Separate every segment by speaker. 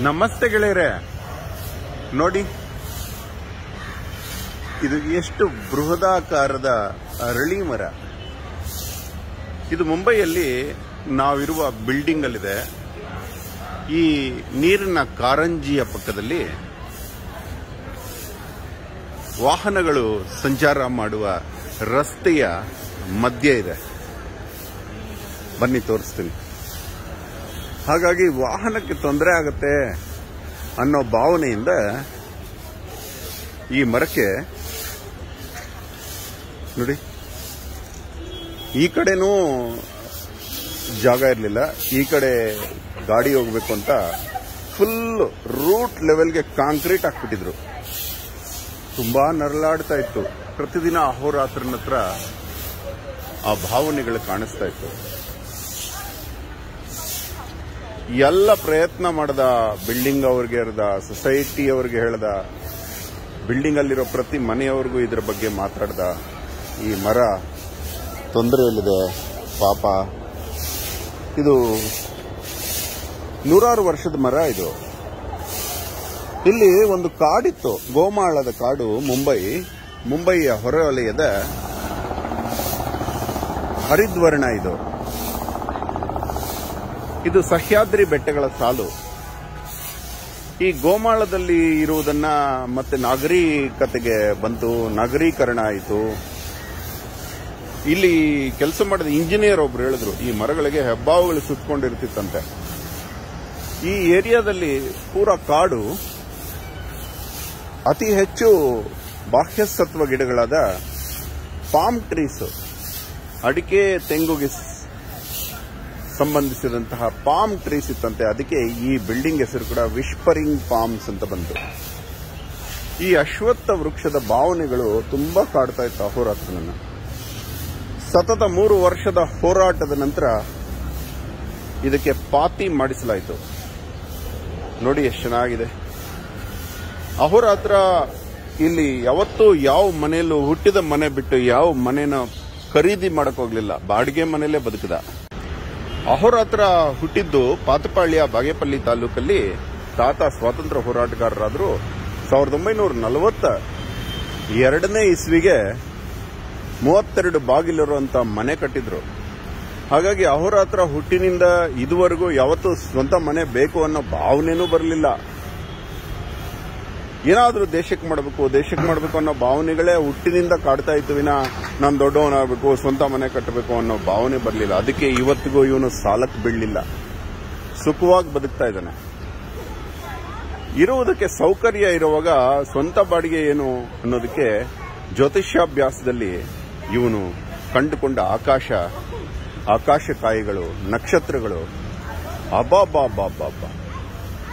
Speaker 1: ನಮಸ್ತೆ ಗೆಳೆಯರೆ. ನೋಡಿ, ಇದು ಎಷ್ಟು ಬೃಹದಾಕಾರದ ಅರಳಿ ಮರ. ಇದು ಮುಂಬೈಯಲ್ಲಿ ನಾವಿರುವ ಬಿಲ್ಡಿಂಗ್ ಅಲ್ಲಿದೆ ಈ ನೀರಿನ ಕಾರಂಜಿಯ ಪಕ್ಕದಲ್ಲಿ ವಾಹನಗಳು ಸಂಚಾರ ಮಾಡುವ ರಸ್ತೆಯ ಮಧ್ಯೆ ಇದೆ. ಬನ್ನಿ, ತೋರಿಸ್ತೀನಿ. ಹಾಗಾಗಿ ವಾಹನಕ್ಕೆ ತೊಂದರೆ ಆಗುತ್ತೆ ಅನ್ನೋ ಭಾವನೆಯಿಂದ ಈ ಮರಕ್ಕೆ ನೋಡಿ, ಈ ಕಡೆನೂ ಜಾಗ ಇರಲಿಲ್ಲ, ಈ ಕಡೆ ಗಾಡಿ ಹೋಗ್ಬೇಕು ಅಂತ ಫುಲ್ ರೂಟ್ ಲೆವೆಲ್ಗೆ ಕಾಂಕ್ರೀಟ್ ಹಾಕ್ಬಿಟ್ಟಿದ್ರು. ತುಂಬಾ ನರಳಾಡ್ತಾ ಇತ್ತು. ಪ್ರತಿದಿನ ಅಹೋರಾತ್ರನ ಹತ್ರ ಆ ಭಾವನೆಗಳು ಕಾಣಿಸ್ತಾ ಇತ್ತು. ಎಲ್ಲ ಪ್ರಯತ್ನ ಮಾಡ್ದ ಬಿಲ್ಡಿಂಗ್ ಅವ್ರಿಗೆ ಹೇಳ್ದ ಸೊಸೈಟಿ ಅವ್ರಿಗೆ ಹೇಳ್ದ ಬಿಲ್ಡಿಂಗ್ ಅಲ್ಲಿರೋ ಪ್ರತಿ ಮನೆಯವ್ರಿಗೂ ಇದ್ರ ಬಗ್ಗೆ ಮಾತಾಡ್ದ. ಈ ಮರ ತೊಂದರೆಯಲ್ಲಿದೆ, ಪಾಪ. ಇದು ನೂರಾರು ವರ್ಷದ ಮರ ಇದು. ಇಲ್ಲಿ ಒಂದು ಕಾಡಿತ್ತು, ಗೋಮಾಳದ ಕಾಡು, ಮುಂಬೈ. ಮುಂಬೈಯ ಹೊರವಲಯದ ಹರಿದ್ವರ್ಣ ಇದು. ಇದು ಸಹ್ಯಾದ್ರಿ ಬೆಟ್ಟಗಳ ಸಾಲು. ಈ ಗೋಮಾಳದಲ್ಲಿ ಇರುವುದನ್ನ ಮತ್ತೆ ನಾಗರಿಕತೆಗೆ ಬಂತು, ನಾಗರೀಕರಣ ಆಯಿತು. ಇಲ್ಲಿ ಕೆಲಸ ಮಾಡಿದ ಇಂಜಿನಿಯರ್ ಒಬ್ರು ಹೇಳಿದ್ರು, ಈ ಮರಗಳಿಗೆ ಹೆಬ್ಬಾವುಗಳು ಸುತ್ತಕೊಂಡಿರ್ತಿತ್ತಂತೆ ಈ ಏರಿಯಾದಲ್ಲಿ ಪೂರ ಕಾಡು, ಅತಿ ಹೆಚ್ಚು ಬಾಹ್ಯಸತ್ವ ಗಿಡಗಳಾದ ಪಾಮ್ ಟ್ರೀಸ್, ಅಡಿಕೆ, ತೆಂಗುಗೆ ಸಂಬಂಧಿಸಿದಂತಹ ಪಾಮ್ ಟ್ರೀಸ್ ಇತ್ತಂತೆ. ಅದಕ್ಕೆ ಈ ಬಿಲ್ಡಿಂಗ್ ಹೆಸರು ಕೂಡ ವಿಶ್ಪರಿಂಗ್ ಪಾಮ್ಸ್ ಅಂತ ಬಂತು. ಈ ಅಶ್ವತ್ಥ ವೃಕ್ಷದ ಭಾವನೆಗಳು ತುಂಬಾ ಕಾಡ್ತಾ ಇತ್ತು ಅಹೋರಾತ್ರನನ್ನು ಸತತ ಮೂರು ವರ್ಷದ ಹೋರಾಟದ ನಂತರ ಇದಕ್ಕೆ ಪಾತಿ ಮಾಡಿಸಲಾಯಿತು. ನೋಡಿ ಎಷ್ಟು ಚೆನ್ನಾಗಿದೆ. ಅಹೋರಾತ್ರ ಇಲ್ಲಿ ಯಾವತ್ತೂ ಯಾವ ಮನೆಯಲ್ಲೂ ಹುಟ್ಟಿದ ಮನೆ ಬಿಟ್ಟು ಯಾವ ಮನೆನ ಖರೀದಿ ಮಾಡಕ್ ಹೋಗ್ಲಿಲ್ಲ. ಬಾಡಿಗೆ ಮನೆಯಲ್ಲೇ ಬದುಕಿದ. ಅಹೋರಾತ್ರ ಹುಟ್ಟಿದ್ದು ಪಾತಪಾಳ್ಯ ಬಾಗೇಪಲ್ಲಿ ತಾಲೂಕಲ್ಲಿ ತಾತ ಸ್ವಾತಂತ್ರ್ಯ ಹೋರಾಟಗಾರರಾದರು ಸಾವಿರದ ಒಂಬೈನೂರ ನಲವತ್ತ ಎರಡನೇ ಇಸ್ವಿಗೆ ಮೂವತ್ತೆರಡು ಬಾಗಿಲಿರುವಂತಹ ಮನೆ ಕಟ್ಟಿದ್ರು. ಹಾಗಾಗಿ ಅಹೋರಾತ್ರ ಹುಟ್ಟಿನಿಂದ ಇದುವರೆಗೂ ಯಾವತ್ತೂ ಸ್ವಂತ ಮನೆ ಬೇಕು ಅನ್ನೋ ಭಾವನೆನೂ ಬರಲಿಲ್ಲ. ಏನಾದ್ರೂ ದೇಶಕ್ಕೆ ಮಾಡಬೇಕು ದೇಶಕ್ಕೆ ಮಾಡಬೇಕು ಅನ್ನೋ ಭಾವನೆಗಳೇ ಹುಟ್ಟಿನಿಂದ ಕಾಡ್ತಾ ಇತ್ತು ವಿನ. ನಾನು ದೊಡ್ಡವನಾಗಬೇಕು, ಸ್ವಂತ ಮನೆ ಕಟ್ಟಬೇಕು ಅನ್ನೋ ಭಾವನೆ ಬರಲಿಲ್ಲ. ಅದಕ್ಕೆ ಇವತ್ತಿಗೂ ಇವನು ಸಾಲಕ್ಕೆ ಬೀಳಲಿಲ್ಲ. ಸುಖವಾಗಿ ಬದುಕ್ತಾ ಇದ್ದಾನೆ. ಇರುವುದಕ್ಕೆ ಸೌಕರ್ಯ ಇರುವಾಗ ಸ್ವಂತ ಬಾಡಿಗೆ ಏನು ಅನ್ನೋದಕ್ಕೆ ಜ್ಯೋತಿಷ್ಯಾಭ್ಯಾಸದಲ್ಲಿ ಇವನು ಕಂಡುಕೊಂಡ ಆಕಾಶ, ಆಕಾಶಕಾಯಿಗಳು, ನಕ್ಷತ್ರಗಳು. ಅಬಾಬಾಬಾಬಾಬಾ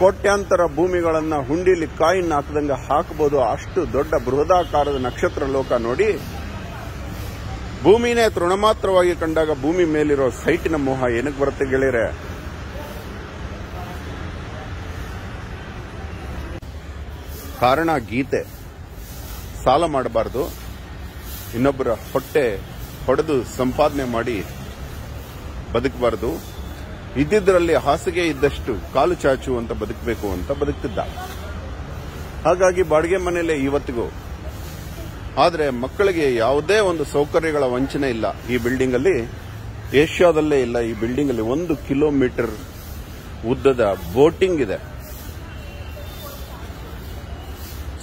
Speaker 1: ಕೋಟ್ಯಾಂತರ ಭೂಮಿಗಳನ್ನ ಹುಂಡಿಲಿ ಕಾಯಿನ್ ಹಾಕದಂಗ ಹಾಕಬಹುದು ಅಷ್ಟು ದೊಡ್ಡ ಬೃಹದಾಕಾರದ ನಕ್ಷತ್ರ ಲೋಕ ನೋಡಿ. ಭೂಮಿನೇ ತೃಣಮಾತ್ರವಾಗಿ ಕಂಡಾಗ ಭೂಮಿ ಮೇಲಿರೋ ಸೈಟಿನ ಮೋಹ ಏನಕ್ಕೆ ಬರುತ್ತೆ ಗೆಳೆಯರೆ? ಕಾರಣ ಗೀತೆ. ಸಾಲ ಮಾಡಬಾರದು. ಇನ್ನೊಬ್ಬರ ಹೊಟ್ಟೆ ಹೊಡೆದು ಸಂಪಾದನೆ ಮಾಡಿ ಬದುಕಬಾರದು. ಇದ್ದಿದ್ದರಲ್ಲಿ ಹಾಸಿಗೆ ಇದ್ದಷ್ಟು ಕಾಲು ಚಾಚು ಅಂತ ಬದುಕಬೇಕು ಅಂತ ಬದುಕ್ತಿದ್ದ. ಹಾಗಾಗಿ ಬಾಡಿಗೆ ಮನೆಯಲ್ಲೇ ಇವತ್ತಿಗೂ. ಆದರೆ ಮಕ್ಕಳಿಗೆ ಯಾವುದೇ ಒಂದು ಸೌಕರ್ಯಗಳ ವಂಚನೆ ಇಲ್ಲ. ಈ ಬಿಲ್ಡಿಂಗ್ ಅಲ್ಲಿ ಏಷ್ಯಾದಲ್ಲೇ ಇಲ್ಲ, ಈ ಬಿಲ್ಡಿಂಗ್ ಅಲ್ಲಿ ಒಂದು ಕಿಲೋಮೀಟರ್ ಉದ್ದದ ಬೋಟಿಂಗ್ ಇದೆ.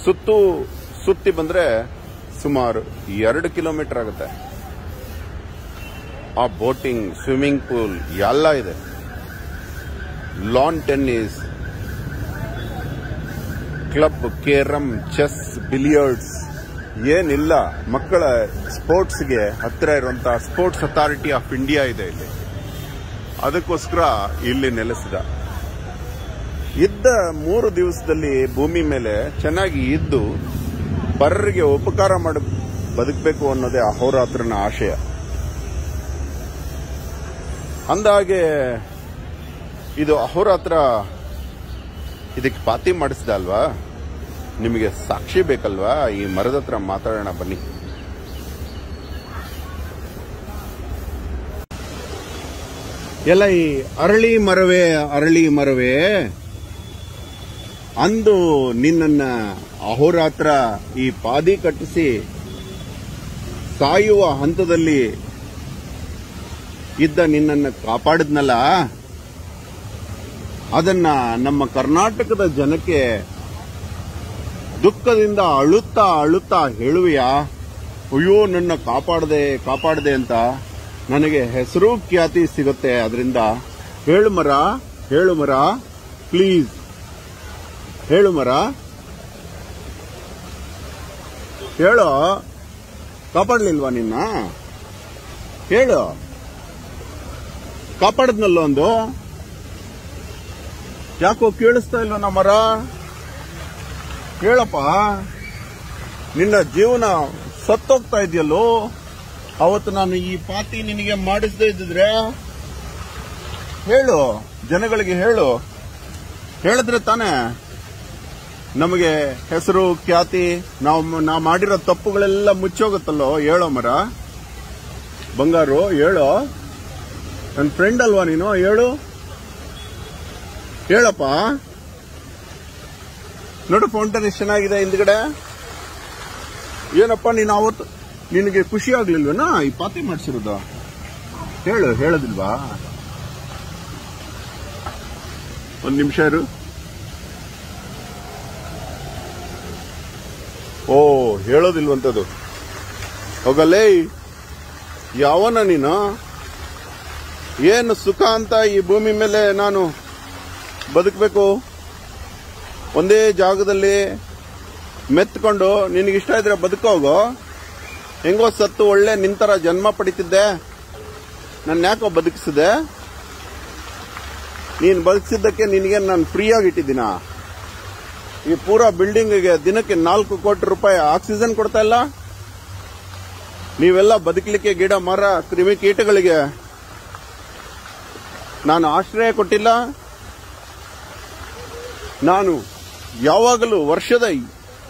Speaker 1: ಸುತ್ತು, ಸುತ್ತಿ ಬಂದ್ರೆ ಸುಮಾರು ಎರಡು ಕಿಲೋಮೀಟರ್ ಆಗುತ್ತೆ. ಆ ಬೋಟಿಂಗ್, ಸ್ವಿಮ್ಮಿಂಗ್ ಪೂಲ್ ಎಲ್ಲ ಇದೆ. Lawn tennis club carrom chess billiards ಏನಿಲ್ಲ, ಮಕ್ಕಳ ಸ್ಪೋರ್ಟ್ಸ್ಗೆ ಹತ್ತಿರ ಇರುವಂತಹ ಸ್ಪೋರ್ಟ್ಸ್ ಅಥಾರಿಟಿ ಆಫ್ ಇಂಡಿಯಾ ಇದೆ ಇಲ್ಲಿ. ಅದಕ್ಕೋಸ್ಕರ ಇಲ್ಲಿ ನೆಲೆಸಿದ. ಇದ್ದ ಮೂರು ದಿವಸದಲ್ಲಿ ಭೂಮಿ ಮೇಲೆ ಚೆನ್ನಾಗಿ ಇದ್ದು ಪರರಿಗೆ ಉಪಕಾರ ಮಾಡಿ, ಬದುಕಬೇಕು ಅನ್ನೋದೇ ಅಹೋರಾತ್ರನ ಆಶಯ. ಅಂದಾಗೆ ಇದು ಅಹೋರಾತ್ರ ಇದಕ್ಕೆ ಪಾತಿ ಮಾಡಿಸಿದ ಅಲ್ವಾ? ನಿಮಗೆ ಸಾಕ್ಷಿ ಬೇಕಲ್ವಾ? ಈ ಮರದ ಹತ್ರ ಮಾತಾಡೋಣ, ಬನ್ನಿ. ಎಲ್ಲ ಈ ಅರಳಿ ಮರವೇ ಅರಳಿ ಮರವೇ, ಅಂದು ನಿನ್ನನ್ನ ಅಹೋರಾತ್ರ ಈ ಪಾದಿ ಕಟ್ಟಿಸಿ ಸಾಯುವ ಹಂತದಲ್ಲಿ ಇದ್ದ ನಿನ್ನನ್ನು ಕಾಪಾಡಿದ್ನಲ್ಲ? ಅದನ್ನ ನಮ್ಮ ಕರ್ನಾಟಕದ ಜನಕ್ಕೆ ದುಃಖದಿಂದ ಅಳುತ್ತಾ ಅಳುತ್ತಾ ಹೇಳುವೆಯಾ? ಅಯ್ಯೋ, ನನ್ನ ಕಾಪಾಡದೆ ಕಾಪಾಡದೆ ಅಂತ ನನಗೆ ಹೆಸರು ಖ್ಯಾತಿ ಸಿಗುತ್ತೆ. ಅದರಿಂದ ಹೇಳು ಮರ ಹೇಳು ಮರ, ಪ್ಲೀಸ್. ಹೇಳು ಮರ. ಹೇಳು. ಕಾಪಾಡಲಿಲ್ವಾ ನಿನ್ನ? ಹೇಳು. ಕಾಪಾಡದ್ನಲ್ಲ ಒಂದು ಯಾಕೋ ಕೇಳಿಸ್ತಾ ಇಲ್ವ ನಮ್ಮ ಮರ? ಹೇಳಪ್ಪ ನಿನ್ನ ಜೀವನ ಸತ್ತೋಗ್ತಾ ಇದೆಯಲ್ಲೋ? ಅವತ್ತು ನಾನು ಈ ಪಾತಿ ನಿನಗೆ ಮಾಡಿಸದೇ ಇದ್ದಿದ್ರೆ? ಹೇಳು, ಜನಗಳಿಗೆ ಹೇಳು. ಹೇಳಿದ್ರೆ ತಾನೇ. ನಮಗೆ ಹೆಸರು, ಖ್ಯಾತಿ, ನಾವು ನಾವು ಮಾಡಿರೋ ತಪ್ಪುಗಳೆಲ್ಲ ಮುಚ್ಚೋಗುತ್ತಲ್ಲೋ? ಹೇಳೋ ಮರ? ಬಂಗಾರು, ಹೇಳೋ? ನನ್ನ ಫ್ರೆಂಡ್ ಅಲ್ವಾ ನೀನು? ಹೇಳು. ಹೇಳಪ್ಪ ನೋಡು ಫೌಂಟೇನ್ ಎಷ್ಟು ಚೆನ್ನಾಗಿದೆ ಹಿಂದ್ಗಡೆ. ಏನಪ್ಪ, ನೀನು ಅವತ್ತು ನಿನಗೆ ಖುಷಿ ಆಗ್ಲಿಲ್ವೇನಾ? ಈ ಪಾತಿ ಮಾಡಿಸಿರೋದು. ಹೇಳು, ಹೇಳದಿಲ್ವಾ? ಒಂದ್ ನಿಮಿಷ ಇರು. ಓ ಹೇಳೋದಿಲ್ವಂತದು ಹೋಗಲ್ಲೇ ಯಾವನ ನೀನು? ಏನು ಸುಖ ಅಂತ ಈ ಭೂಮಿ ಮೇಲೆ ನಾನು ಬದುಕಬೇಕು. ಒಂದೇ ಜಾಗದಲ್ಲಿ ಮೆತ್ಕೊಂಡು ನಿನಗಿಷ್ಟ ಇದ್ರೆ ಬದುಕೋಗೋ ಹೆಂಗೋ ಸತ್ತು ಒಳ್ಳೆ ನಿಂತರ ಜನ್ಮ ಪಡಿತಿದ್ದೆ. ನನ್ನ ಯಾಕೋ ಬದುಕಿಸಿದೆ? ನೀನು ಬದುಕಿಸಿದ್ದಕ್ಕೆ ನಿನಗೆ ನಾನು ಫ್ರೀಯಾಗಿ ಇಟ್ಟಿದ್ದೀನ ಈ ಪೂರಾ ಬಿಲ್ಡಿಂಗ್ಗೆ ದಿನಕ್ಕೆ ನಾಲ್ಕು ಕೋಟಿ ರೂಪಾಯಿ ಆಕ್ಸಿಜನ್ ಕೊಡ್ತಾ ಇಲ್ಲ? ನೀವೆಲ್ಲ ಬದುಕಲಿಕ್ಕೆ ಗಿಡ, ಮರ ಕ್ರಿಮಿಕೀಟಗಳಿಗೆ ನಾನು ಆಶ್ರಯ ಕೊಟ್ಟಿಲ್ಲ. ನಾನು ಯಾವಾಗಲೂ ವರ್ಷದ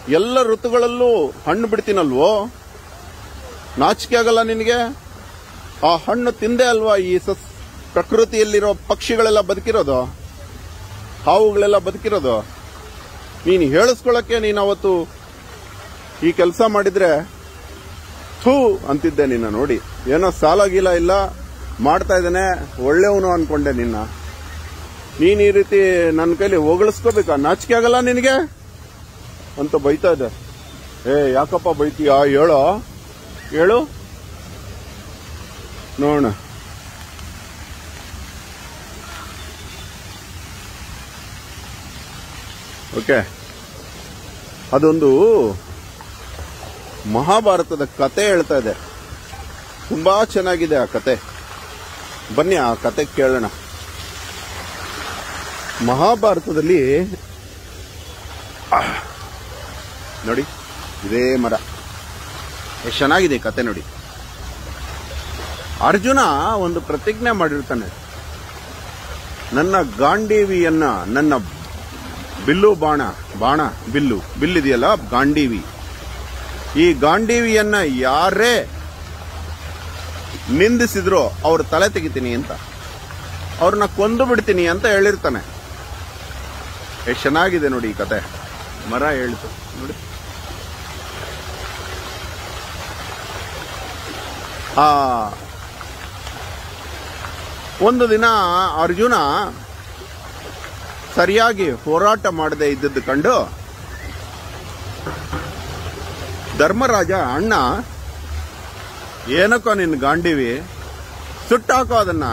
Speaker 1: ಎಲ್ಲ ಋತುಗಳಲ್ಲೂ ಹಣ್ಣು ಬಿಡ್ತೀನಲ್ವೋ? ನಾಚಿಕೆ ಆಗಲ್ಲ ನಿನಗೆ? ಆ ಹಣ್ಣು ತಿಂದೆ ಅಲ್ವಾ ಈ ಸಸ್ ಪ್ರಕೃತಿಯಲ್ಲಿರೋ ಪಕ್ಷಿಗಳೆಲ್ಲ ಬದುಕಿರೋದು? ಹಾವುಗಳೆಲ್ಲ ಬದುಕಿರೋದು? ನೀನು ಹೇಳಿಸ್ಕೊಳ್ಳೋಕ್ಕೆ ನೀನು ಅವತ್ತು ಈ ಕೆಲಸ ಮಾಡಿದ್ರೆ ಥೂ ಅಂತಿದ್ದೆ ನಿನ್ನ ನೋಡಿ. ಏನೋ ಸಾಲ ಗೀಲ ಇಲ್ಲ, ಮಾಡ್ತಾ ಇದ್ದಾನೆ, ಒಳ್ಳೆಯವನು ಅನ್ಕೊಂಡೆ ನಿನ್ನ. ನೀನ್ ಈ ರೀತಿ ನನ್ನ ಕೈಲಿ ಹೊಗಳಿಸ್ಕೋಬೇಕಾ? ನಾಚಿಕೆ ಆಗಲ್ಲ ನಿನಗೆ? ಅಂತ ಬೈತಾ ಇದೆ ಏ, ಯಾಕಪ್ಪ ಬೈತೀಯ? ಹೇಳೋ? ಹೇಳು. ನೋಡ ಓಕೆ. ಅದೊಂದು ಮಹಾಭಾರತದ ಕತೆ ಹೇಳ್ತಾ ಇದೆ. ತುಂಬಾ ಚೆನ್ನಾಗಿದೆ ಆ ಕತೆ. ಬನ್ನಿ, ಆ ಕತೆ ಕೇಳೋಣ. ಮಹಾಭಾರತದಲ್ಲಿ ನೋಡಿ, ಇದೇ ಮರ. ಎಷ್ಟು ಚೆನ್ನಾಗಿದೆ ಕತೆ ನೋಡಿ. ಅರ್ಜುನ ಒಂದು ಪ್ರತಿಜ್ಞೆ ಮಾಡಿರ್ತಾನೆ. ನನ್ನ ಗಾಂಡೀವಿಯನ್ನ, ನನ್ನ ಬಿಲ್ಲು ಬಾಣ ಬಾಣ, ಬಿಲ್ಲು, ಬಿಲ್ಲಿದೆಯಲ್ಲ, ಗಾಂಡೀವಿ. ಈ ಗಾಂಡೀವಿಯನ್ನ ಯಾರೇ ನಿಂದಿಸಿದ್ರೋ ಅವ್ರ ತಲೆ ತೆಗಿತೀನಿ ಅಂತ. ಅವ್ರನ್ನ ಕೊಂದು ಬಿಡ್ತೀನಿ ಅಂತ ಹೇಳಿರ್ತಾನೆ. ಎಷ್ಟು ಚೆನ್ನಾಗಿದೆ ನೋಡಿ ಈ ಕತೆ. ಮರ ಹೇಳ್ತು. ನೋಡಿ. ಆ, ಒಂದು ದಿನ ಅರ್ಜುನ ಸರಿಯಾಗಿ ಹೋರಾಟ ಮಾಡದೆ ಇದ್ದದ್ದು ಕಂಡು ಧರ್ಮರಾಜ, ಅಣ್ಣ, ಏನಕ್ಕೋ ನಿನ್ ಗಾಂಡಿವಿ? ಸುಟ್ಟಾಕೋ ಅದನ್ನ.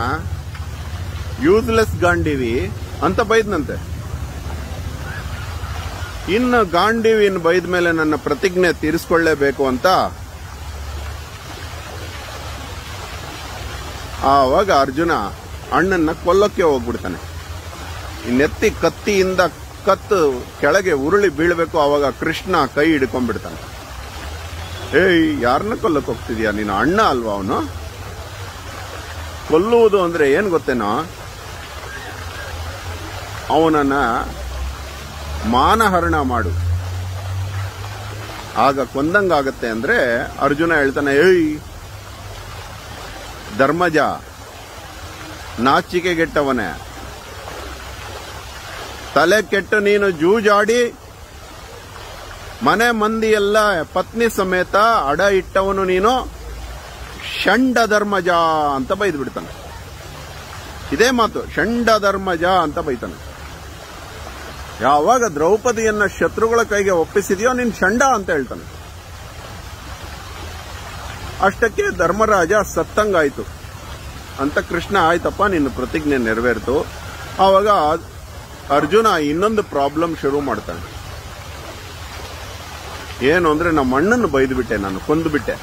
Speaker 1: ಯೂಸ್ಲೆಸ್ ಗಾಂಡಿವಿ ಅಂತ ಬೈದ್ನಂತೆ. ಇನ್ನು ಗಾಂಧೀವಿನ ಬೈದ ಮೇಲೆ ನನ್ನ ಪ್ರತಿಜ್ಞೆ ತೀರಿಸ್ಕೊಳ್ಳೇಬೇಕು ಅಂತ ಆವಾಗ ಅರ್ಜುನ ಅಣ್ಣನ್ನ ಕೊಲ್ಲಕ್ಕೆ ಹೋಗ್ಬಿಡ್ತಾನೆ. ನೆತ್ತಿ ಕತ್ತಿಯಿಂದ ಕತ್ತು ಕೆಳಗೆ ಉರುಳಿ ಬೀಳಬೇಕು, ಆವಾಗ ಕೃಷ್ಣ ಕೈ ಹಿಡ್ಕೊಂಡ್ಬಿಡ್ತಾನೆ. ಏಯ್ ಯಾರನ್ನ ಕೊಲ್ಲಕ್ಕೆ ಹೋಗ್ತಿದ್ಯಾ? ನೀನು ಅಣ್ಣ ಅಲ್ವಾ ಅವನು? ಕೊಲ್ಲುವುದು ಅಂದ್ರೆ ಏನ್ ಗೊತ್ತೇನೋ? ಅವನನ್ನ ಮಾನಹರಣ ಮಾಡು. ಆಗ ಕೊಂದಂಗಾಗತ್ತೆ ಅಂದ್ರೆ ಅರ್ಜುನ ಹೇಳ್ತಾನೆ, ಏಯ್, ಧರ್ಮಜ ನಾಚಿಕೆಗೆಟ್ಟವನೇ ತಲೆ ಕೆಟ್ಟು ನೀನು ಜೂಜಾಡಿ, ಮನೆ ಮಂದಿ ಎಲ್ಲ ಪತ್ನಿ ಸಮೇತ ಅಡ ಇಟ್ಟವನು ನೀನು ಷಂಡ ಧರ್ಮಜ ಅಂತ ಬೈದು ಬಿಡ್ತಾನೆ ಇದೇ ಮಾತು ಷಂಡ ಧರ್ಮಜ ಅಂತ ಬೈತಾನೆ. ಯಾವಾಗ ದ್ರೌಪದಿಯನ್ನ ಶತ್ರುಗಳ ಕೈಗೆ ಒಪ್ಪಿಸಿದೆಯೋ ನಿನ್ ಚಂಡ ಅಂತ ಹೇಳ್ತಾನೆ. ಅಷ್ಟಕ್ಕೆ ಧರ್ಮರಾಜ ಸತ್ತಂಗಾಯ್ತು. ಅಂತ ಕೃಷ್ಣ, ಆಯ್ತಪ್ಪ, ನಿನ್ನ ಪ್ರತಿಜ್ಞೆ ನೆರವೇರ್ತು. ಆವಾಗ ಅರ್ಜುನ ಇನ್ನೊಂದು ಪ್ರಾಬ್ಲಮ್ ಶುರು ಮಾಡ್ತಾನೆ. ಏನು ಅಂದ್ರೆ ನಮ್ಮ ಅಣ್ಣನ್ನು ಬೈದು ಬಿಟ್ಟೆ ನಾನು ಕೊಂದು ಬಿಟ್ಟೆ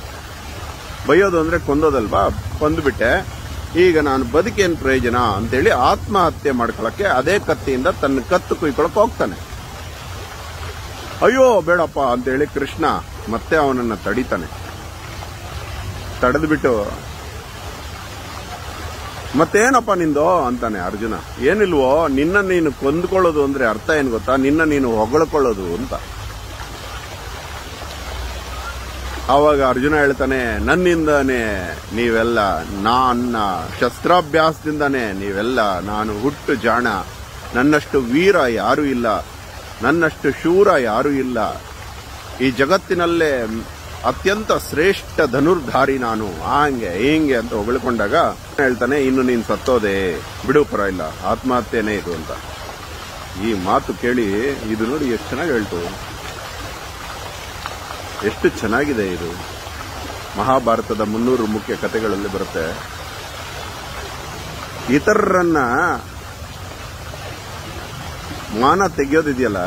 Speaker 1: ಬೈಯೋದು ಅಂದ್ರೆ ಕೊಂದೋದಲ್ವಾ? ಕೊಂದು ಬಿಟ್ಟೆ ಈಗ ನಾನು ಬದುಕೇನ್ ಪ್ರಯೋಜನ ಅಂತೇಳಿ ಆತ್ಮಹತ್ಯೆ ಮಾಡ್ಕೊಳಕ್ಕೆ ಅದೇ ಕತ್ತಿಯಿಂದ ತನ್ನ ಕತ್ತು ಕುಯ್ಕೊಳಕ್ ಹೋಗ್ತಾನೆ. ಅಯ್ಯೋ ಬೇಡಪ್ಪ ಅಂತೇಳಿ ಕೃಷ್ಣ ಮತ್ತೆ ಅವನನ್ನ ತಡಿತಾನೆ. ತಡೆದ್ಬಿಟ್ಟು, ಮತ್ತೇನಪ್ಪ ನಿಂದು? ಅಂತಾನೆ ಅರ್ಜುನ. ಏನಿಲ್ವೋ, ನಿನ್ನ ನೀನು ಕೊಂದ್ಕೊಳ್ಳೋದು ಅಂದ್ರೆ ಅರ್ಥ ಏನ್ ಗೊತ್ತಾ? ನಿನ್ನ ನೀನು ಹೊಗಳ್ಕೊಳ್ಳೋದು ಅಂತ. ಆವಾಗ ಅರ್ಜುನ ಹೇಳ್ತಾನೆ, ನನ್ನಿಂದಾನೆ ನೀವೆಲ್ಲ ನನ್ನ ಶಸ್ತ್ರಾಭ್ಯಾಸದಿಂದಾನೆ ನೀವೆಲ್ಲ, ನಾನು ಹುಟ್ಟು ಜಾಣ. ನನ್ನಷ್ಟು ವೀರ ಯಾರೂ ಇಲ್ಲ, ನನ್ನಷ್ಟು ಶೂರ ಯಾರೂ ಇಲ್ಲ. ಈ ಜಗತ್ತಿನಲ್ಲೇ ಅತ್ಯಂತ ಶ್ರೇಷ್ಠ ಧನುರ್ಧಾರಿ ನಾನು ಹಂಗೆ ಹಿಂಗೆ ಅಂತ ಹೊಗಳ್ಕೊಂಡಾಗ ಹೇಳ್ತಾನೆ, ಇನ್ನು ನೀನ್ ಸತ್ತೋದೆ. ಬಿಡು ಪರ ಇಲ್ಲ ಆತ್ಮಹತ್ಯೆನೇ ಇದು ಅಂತ. ಈ ಮಾತು ಕೇಳಿ, ಇದು ನೋಡಿ ಎಷ್ಟು ಚೆನ್ನಾಗಿ ಹೇಳ್ತು. ಎಷ್ಟು ಚೆನ್ನಾಗಿದೆ ಇದು. ಮಹಾಭಾರತದ ಮುನ್ನೂರು ಮುಖ್ಯ ಕಥೆಗಳಲ್ಲಿ ಬರುತ್ತೆ. ಇತರರನ್ನ ಮಾನ ತೆಗೆಯೋದಿದೆಯಲ್ಲ,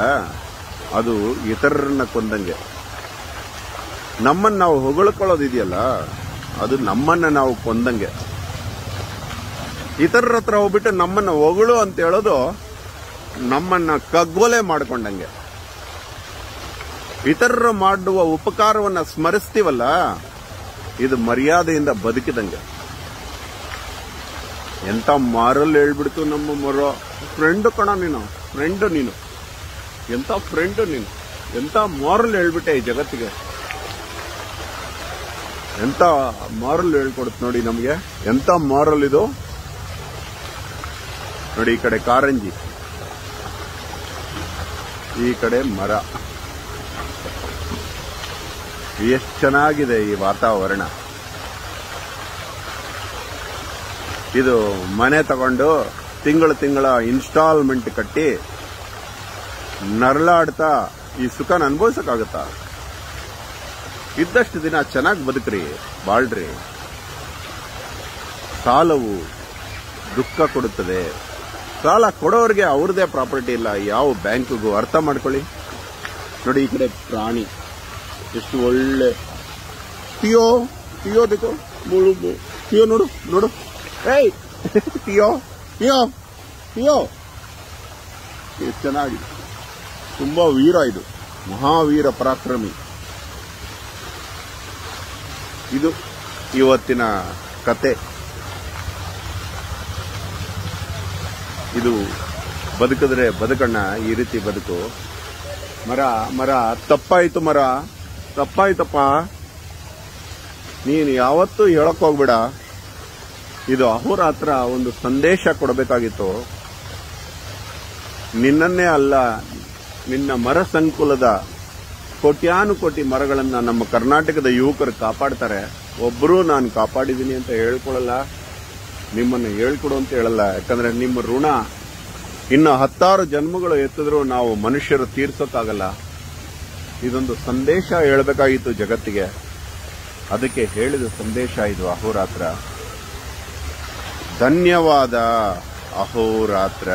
Speaker 1: ಅದು ಇತರರನ್ನ ಕೊಂದಂಗೆ. ನಮ್ಮನ್ನ ನಾವು ಹೊಗಳ್ಕೊಳ್ಳೋದಿದೆಯಲ್ಲ, ಅದು ನಮ್ಮನ್ನ ನಾವು ಕೊಂದಂಗೆ. ಇತರರ ಹತ್ರ ಹೋಗ್ಬಿಟ್ಟು ನಮ್ಮನ್ನ ಹೊಗಳು ಅಂತ ಹೇಳೋದು ನಮ್ಮನ್ನ ಕಗ್ಗೊಲೆ ಮಾಡ್ಕೊಂಡಂಗೆ. ಇತರರು ಮಾಡುವ ಉಪಕಾರವನ್ನ ಸ್ಮರಿಸ್ತೀವಲ್ಲ, ಇದು ಮರ್ಯಾದೆಯಿಂದ ಬದುಕಿದಂಗೆ. ಎಂತ ಮಾರಲ್ ಹೇಳ್ಬಿಡ್ತು ನಮ್ಮ ಮರ. ಫ್ರೆಂಡ್ ಕಣ ನೀನು ಫ್ರೆಂಡ್ ನೀನು. ಎಂತ ಫ್ರೆಂಡ್ ನೀನು, ಎಂತ ಮಾರಲ್ ಹೇಳ್ಬಿಟ್ಟೆ ಈ ಜಗತ್ತಿಗೆ. ಎಂತ ಮಾರಲ್ ಹೇಳ್ಕೊಡುತ್ತೆ ನೋಡಿ ನಮಗೆ, ಎಂತ ಮಾರಲ್ ಇದು. ನೋಡಿ ಈ ಕಡೆ ಕಾರಂಜಿ. ಈ ಕಡೆ ಮರ. ಎಷ್ಟು ಚೆನ್ನಾಗಿದೆ ಈ ವಾತಾವರಣ. ಇದು ಮನೆ ತಗೊಂಡು ತಿಂಗಳು ತಿಂಗಳ ಇನ್ಸ್ಟಾಲ್ಮೆಂಟ್ ಕಟ್ಟಿ ನರಳಾಡ್ತಾ ಈ ಸುಖನ ಅನುಭವಿಸಕ್ಕಾಗತ್ತಾ? ಇದ್ದಷ್ಟು ದಿನ ಚೆನ್ನಾಗಿ ಬದುಕ್ರಿ, ಬಾಳ್ರಿ. ಸಾಲವು ದುಃಖ ಕೊಡುತ್ತದೆ. ಸಾಲ ಕೊಡೋರಿಗೆ ಅವ್ರದೇ ಪ್ರಾಪರ್ಟಿ ಇಲ್ಲ, ಯಾವ ಬ್ಯಾಂಕ್ಗೂ ಅರ್ಥ ಮಾಡ್ಕೊಳ್ಳಿ. ನೋಡಿ ಈ ಕಡೆ ಪ್ರಾಣಿ. ಎಷ್ಟು ಒಳ್ಳೆ. ಪಿಯೋ ಪಿಯೋ देखो ಮುಳು ಪಿಯೋ ನೋಡು ನೋಡು. ಏಯ್! ಪಿಯೋ ಪಿಯೋ ಪಿಯೋ ಎಷ್ಟು ಚೆನ್ನಾಗಿದೆ. ತುಂಬಾ ವೀರ ಇದು. ಮಹಾವೀರ ಪರಾಕ್ರಮಿ. ಇದು ಇವತ್ತಿನ ಕತೆ. ಇದು ಬದುಕಿದ್ರೆ ಬದುಕಣ್ಣ, ಈ ರೀತಿ ಬದುಕು. ಮರ ಮರ, ತಪ್ಪಾಯಿತು ಮರ. ತಪ್ಪಾಯ್ತಪ್ಪ. ನೀನು ಯಾವತ್ತೂ ಹೇಳಕ್ ಹೋಗ್ಬೇಡ. ಇದು ಅಹೋರಾತ್ರ ಒಂದು ಸಂದೇಶ ಕೊಡಬೇಕಾಗಿತ್ತು. ನಿನ್ನನ್ನೇ ಅಲ್ಲ, ನಿನ್ನ ಮರ ಸಂಕುಲದ ಕೋಟ್ಯಾನುಕೋಟಿ ಮರಗಳನ್ನ ನಮ್ಮ ಕರ್ನಾಟಕದ ಯುವಕರು ಕಾಪಾಡ್ತಾರೆ. ಒಬ್ಬರೂ ನಾನು ಕಾಪಾಡಿದ್ದೀನಿ ಅಂತ ಹೇಳ್ಕೊಳಲ್ಲ. ನಿಮ್ಮನ್ನು ಹೇಳ್ಕೊಡು ಅಂತ ಹೇಳಲ್ಲ. ಯಾಕಂದ್ರೆ ನಿಮ್ಮ ಋಣ ಇನ್ನು ಹತ್ತಾರು ಜನ್ಮಗಳು ಎತ್ತಿದ್ರೂ ನಾವು ಮನುಷ್ಯರು ತೀರ್ಸೋಕ್ಕಾಗಲ್ಲ. ಇದೊಂದು ಸಂದೇಶ ಹೇಳಬೇಕಾಗಿತ್ತು ಜಗತ್ತಿಗೆ. ಅದಕ್ಕೆ ಹೇಳಿದ ಸಂದೇಶ ಇದು ಅಹೋರಾತ್ರ. ಧನ್ಯವಾದ ಅಹೋರಾತ್ರ.